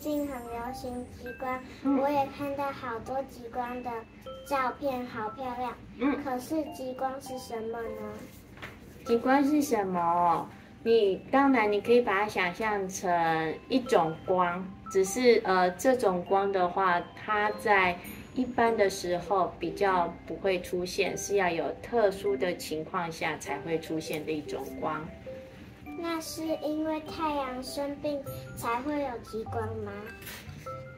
近很流行极光，我也看到好多极光的照片，好漂亮。嗯，可是极光是什么呢？极光是什么？你当然你可以把它想象成一种光，只是呃这种光的话，它在一般的时候比较不会出现，是要有特殊的情况下才会出现的一种光。那是因为太阳生病才会有极光吗？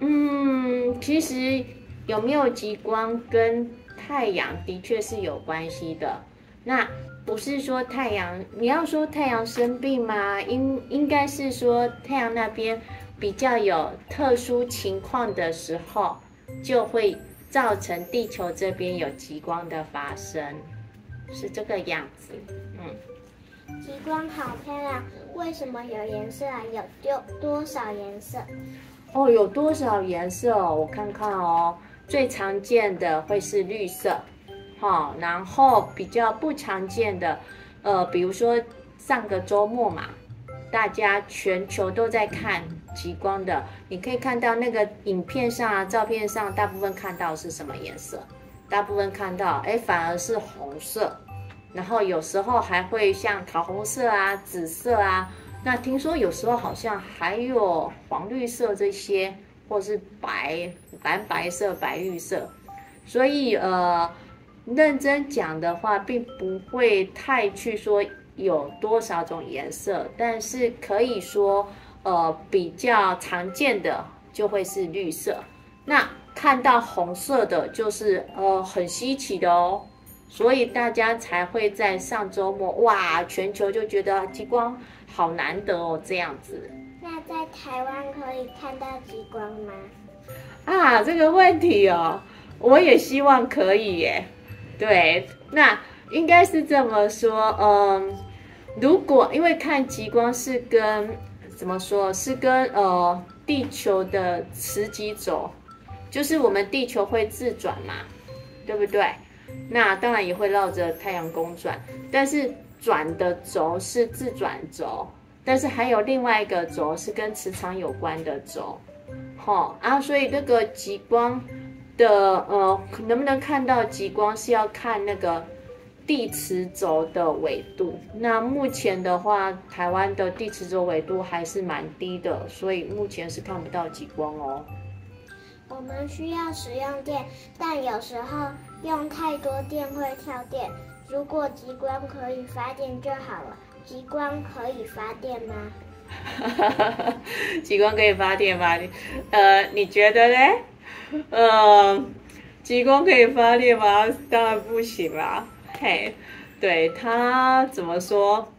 嗯，其实有没有极光跟太阳的确是有关系的。那不是说太阳，你要说太阳生病吗？应应该是说太阳那边比较有特殊情况的时候，就会造成地球这边有极光的发生，是这个样子。嗯。极光好漂亮，为什么有颜色啊？有多多少颜色？哦，有多少颜色？我看看哦，最常见的会是绿色，好，然后比较不常见的，呃，比如说上个周末嘛，大家全球都在看极光的，你可以看到那个影片上啊、照片上，大部分看到是什么颜色？大部分看到，哎，反而是红色。然后有时候还会像桃红色啊、紫色啊，那听说有时候好像还有黄绿色这些，或是白蓝白色、白绿色。所以呃，认真讲的话，并不会太去说有多少种颜色，但是可以说呃比较常见的就会是绿色。那看到红色的，就是呃很稀奇的哦。所以大家才会在上周末哇，全球就觉得极光好难得哦，这样子。那在台湾可以看到极光吗？啊，这个问题哦，我也希望可以耶。对，那应该是这么说，嗯，如果因为看极光是跟怎么说，是跟呃地球的磁极轴，就是我们地球会自转嘛，对不对？那当然也会绕着太阳公转，但是转的轴是自转轴，但是还有另外一个轴是跟磁场有关的轴，好啊，所以那个极光的呃能不能看到极光是要看那个地磁轴的纬度。那目前的话，台湾的地磁轴纬度还是蛮低的，所以目前是看不到极光哦。我们需要使用电，但有时候用太多电会跳电。如果极光可以发电就好了。极光可以发电吗？极光可以发电吗？呃，你觉得呢？呃，极光可以发电吗？当然不行啦。嘿，对它怎么说？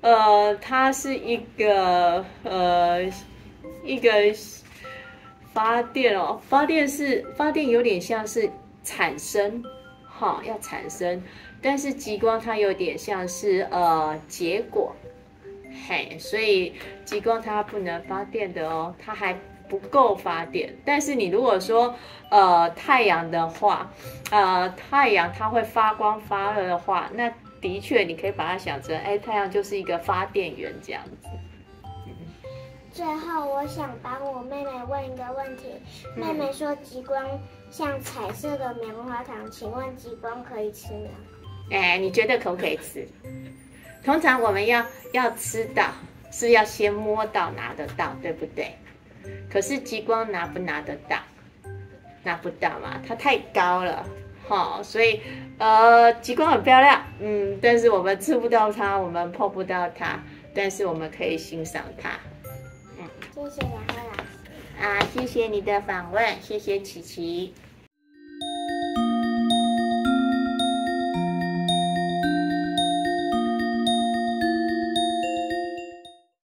呃，它是一个呃一个。发电哦，发电是发电，有点像是产生，哈，要产生。但是极光它有点像是呃结果，嘿，所以极光它不能发电的哦，它还不够发电。但是你如果说呃太阳的话，呃太阳它会发光发热的话，那的确你可以把它想成，哎，太阳就是一个发电源这样子。最后，我想帮我妹妹问一个问题。妹妹说极光像彩色的棉花糖，请问极光可以吃吗？哎，你觉得可不可以吃？通常我们要要吃到，是要先摸到拿得到，对不对？可是极光拿不拿得到？拿不到嘛，它太高了，好，所以呃，极光很漂亮，嗯，但是我们吃不到它，我们碰不到它，但是我们可以欣赏它。谢谢两位老师啊，谢谢你的访问，谢谢琪琪。